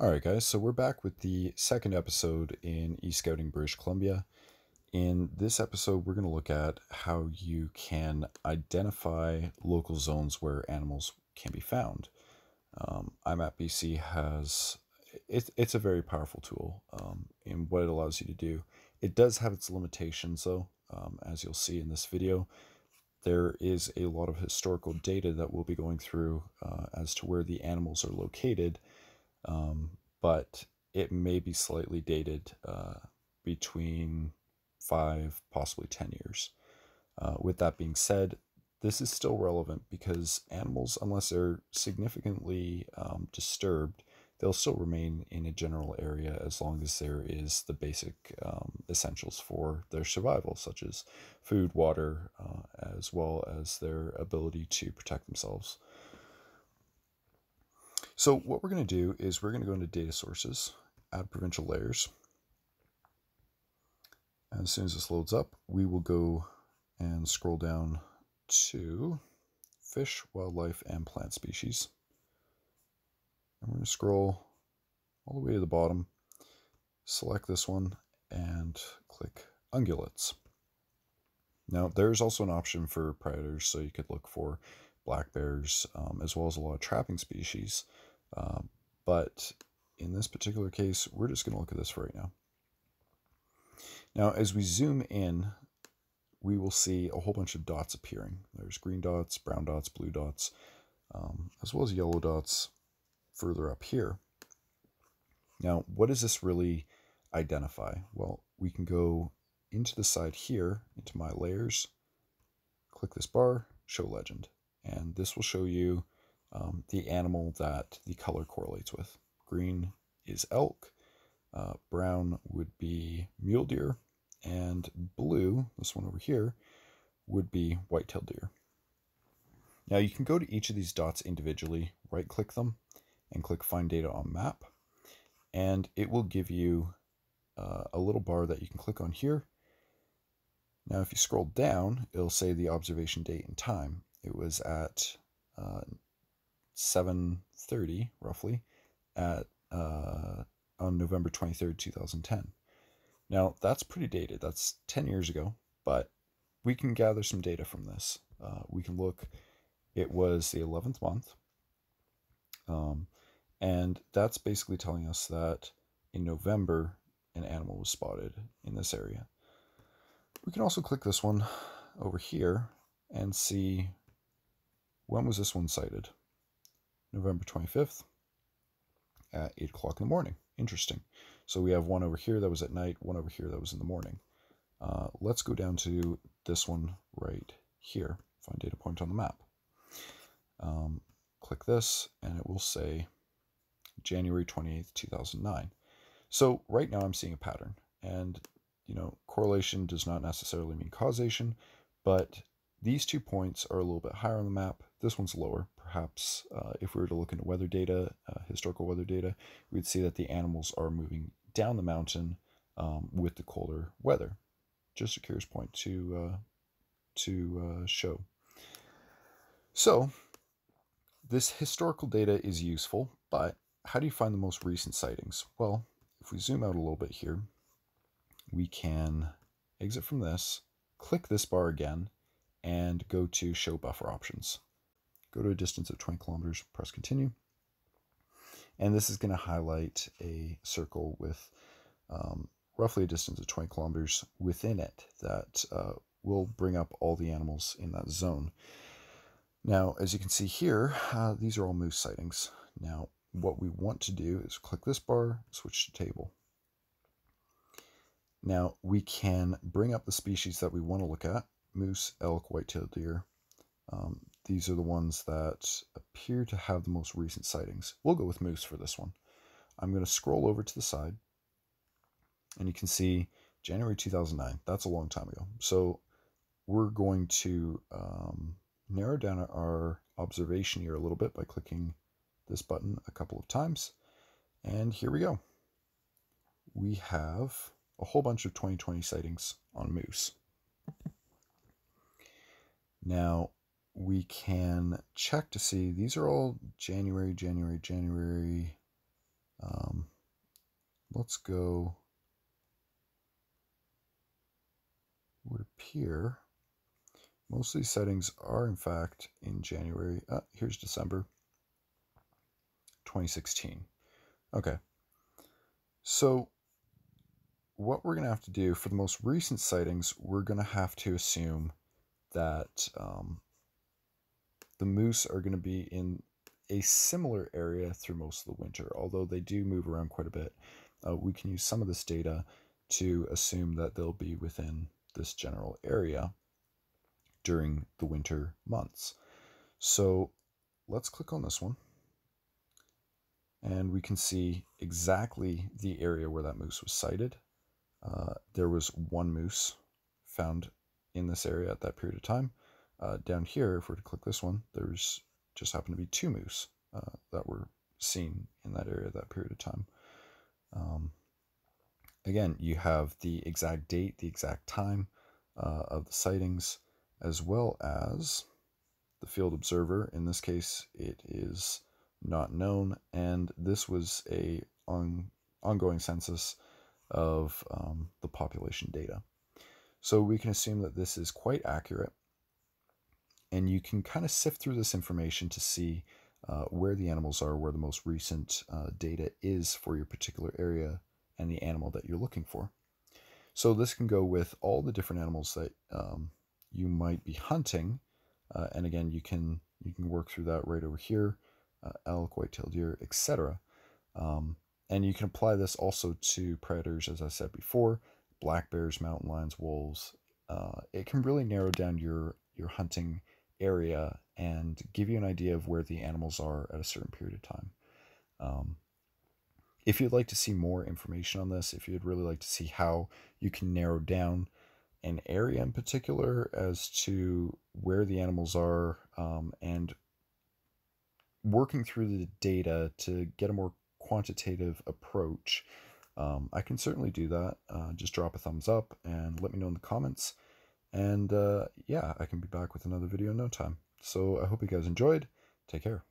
All right, guys, so we're back with the second episode in eScouting British Columbia. In this episode, we're going to look at how you can identify local zones where animals can be found. Um, IMAP-BC has, it, it's a very powerful tool um, in what it allows you to do. It does have its limitations, though, um, as you'll see in this video. There is a lot of historical data that we'll be going through uh, as to where the animals are located um, but it may be slightly dated uh, between five, possibly 10 years. Uh, with that being said, this is still relevant because animals, unless they're significantly um, disturbed, they'll still remain in a general area as long as there is the basic um, essentials for their survival, such as food, water, uh, as well as their ability to protect themselves. So what we're going to do is we're going to go into data sources, add provincial layers. And as soon as this loads up, we will go and scroll down to fish, wildlife, and plant species. And we're going to scroll all the way to the bottom, select this one, and click ungulates. Now, there's also an option for predators, so you could look for black bears, um, as well as a lot of trapping species. Uh, but in this particular case, we're just going to look at this for right now. Now, as we zoom in, we will see a whole bunch of dots appearing. There's green dots, brown dots, blue dots, um, as well as yellow dots further up here. Now, what does this really identify? Well, we can go into the side here, into my layers, click this bar, show legend and this will show you um, the animal that the color correlates with. Green is elk, uh, brown would be mule deer, and blue, this one over here, would be white-tailed deer. Now you can go to each of these dots individually, right-click them, and click Find Data on Map, and it will give you uh, a little bar that you can click on here. Now if you scroll down, it'll say the observation date and time, it was at uh, 7.30, roughly, at uh, on November 23rd, 2010. Now, that's pretty dated. That's 10 years ago, but we can gather some data from this. Uh, we can look, it was the 11th month, um, and that's basically telling us that in November, an animal was spotted in this area. We can also click this one over here and see when was this one sighted? November 25th at 8 o'clock in the morning. Interesting. So we have one over here that was at night, one over here that was in the morning. Uh, let's go down to this one right here. Find data point on the map. Um, click this, and it will say January 28th, 2009. So right now I'm seeing a pattern. And, you know, correlation does not necessarily mean causation, but these two points are a little bit higher on the map. This one's lower. Perhaps uh, if we were to look into weather data, uh, historical weather data, we'd see that the animals are moving down the mountain um, with the colder weather. Just a curious point to uh, to uh, show. So this historical data is useful, but how do you find the most recent sightings? Well, if we zoom out a little bit here, we can exit from this, click this bar again, and go to show buffer options. Go to a distance of 20 kilometers, press continue. And this is going to highlight a circle with um, roughly a distance of 20 kilometers within it that uh, will bring up all the animals in that zone. Now, as you can see here, uh, these are all moose sightings. Now, what we want to do is click this bar, switch to table. Now, we can bring up the species that we want to look at moose, elk, white-tailed deer. Um, these are the ones that appear to have the most recent sightings. We'll go with moose for this one. I'm going to scroll over to the side, and you can see January 2009. That's a long time ago. So we're going to um, narrow down our observation here a little bit by clicking this button a couple of times. And here we go. We have a whole bunch of 2020 sightings on moose. Now we can check to see these are all January, January, January, Um, let's go, would appear, most of these sightings are in fact in January. Uh, here's December 2016. Okay. So what we're going to have to do for the most recent sightings, we're going to have to assume that um, the moose are going to be in a similar area through most of the winter, although they do move around quite a bit. Uh, we can use some of this data to assume that they'll be within this general area during the winter months. So let's click on this one and we can see exactly the area where that moose was sighted. Uh, there was one moose found in this area at that period of time. Uh, down here, if we were to click this one, there's just happened to be two moose uh, that were seen in that area that period of time. Um, again, you have the exact date, the exact time uh, of the sightings, as well as the field observer. In this case, it is not known, and this was a on, ongoing census of um, the population data. So we can assume that this is quite accurate, and you can kind of sift through this information to see uh, where the animals are, where the most recent uh, data is for your particular area and the animal that you're looking for. So this can go with all the different animals that um, you might be hunting, uh, and again, you can you can work through that right over here uh, elk, white-tailed deer, etc. Um, and you can apply this also to predators, as I said before, black bears, mountain lions, wolves. Uh, it can really narrow down your your hunting area and give you an idea of where the animals are at a certain period of time. Um, if you'd like to see more information on this, if you'd really like to see how you can narrow down an area in particular as to where the animals are um, and working through the data to get a more quantitative approach, um, I can certainly do that. Uh, just drop a thumbs up and let me know in the comments. And uh, yeah, I can be back with another video in no time. So I hope you guys enjoyed. Take care.